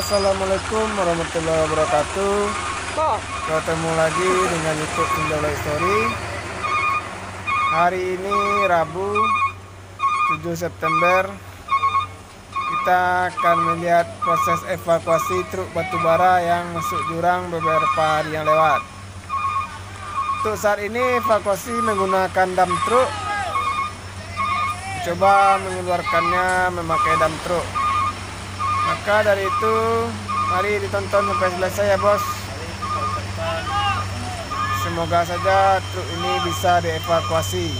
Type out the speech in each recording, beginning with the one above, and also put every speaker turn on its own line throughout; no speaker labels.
Assalamualaikum warahmatullahi wabarakatuh. Ketemu lagi dengan Youtube Tinjaulah Story. Hari ini Rabu 7 September. Kita akan melihat proses evakuasi truk batubara yang masuk jurang beberapa hari yang lewat. Untuk saat ini evakuasi menggunakan dam truk. Coba mengeluarkannya memakai dam truk maka dari itu mari ditonton sampai selesai ya bos. Semoga saja truk ini bisa dievakuasi.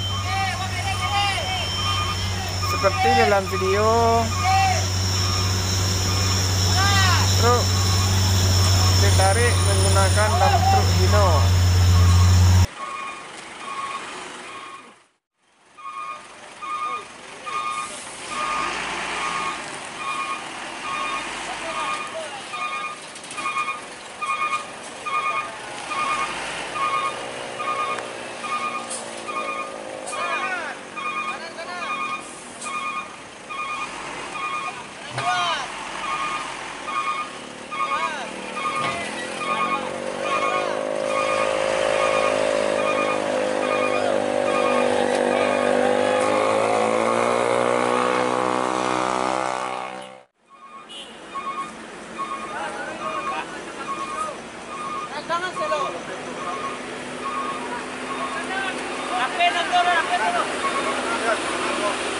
Seperti dalam video truk ditarik menggunakan dam truk Hino
apriétalo, apriétalo.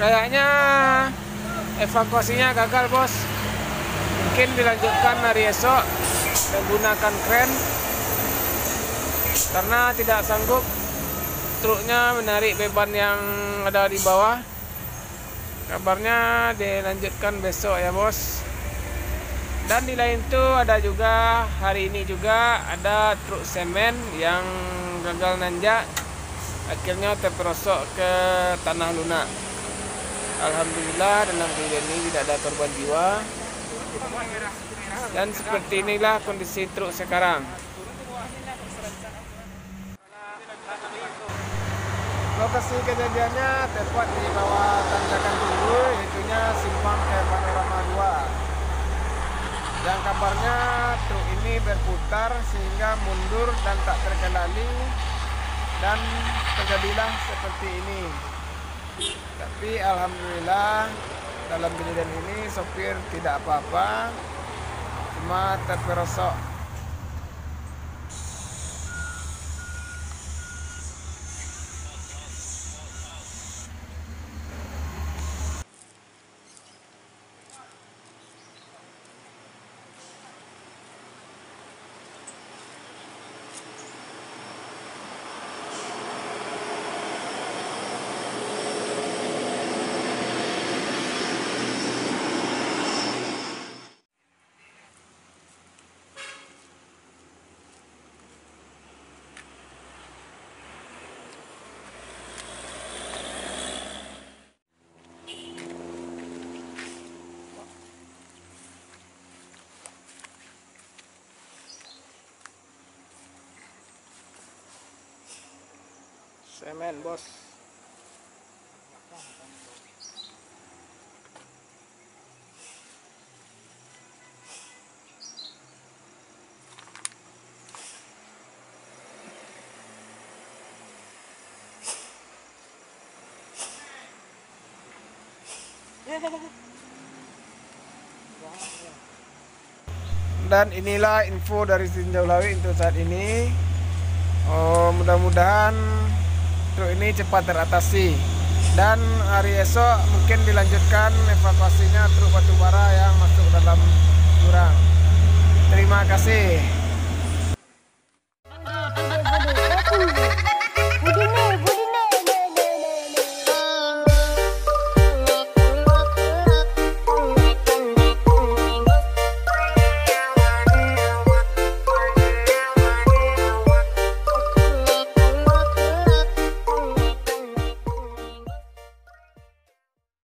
Kayaknya evakuasinya gagal bos. Mungkin dilanjutkan hari esok menggunakan kren karena tidak sanggup truknya menarik beban yang ada di bawah. Kabarnya dilanjutkan besok ya bos. dan di lain itu ada juga hari ini juga ada truk semen yang gagal nanjak akhirnya terperosok ke tanah lunak Alhamdulillah dalam kejadian ini tidak ada korban jiwa. Dan seperti inilah kondisi truk sekarang. Lokasi kejadiannya tepat di bawah tanjakan tunggu yaitunya simpang ke panorama 2 dan kabarnya truk ini berputar sehingga mundur dan tak terkendali dan terjadilah seperti ini. Tapi alhamdulillah dalam kejadian ini sopir tidak apa-apa. Cuma terperosok semen bos. Dan inilah info dari Tinjau Lawi untuk saat ini. Oh, mudah-mudahan truk ini cepat teratasi. Dan hari esok mungkin dilanjutkan evakuasinya truk batubara yang masuk dalam jurang. Terima kasih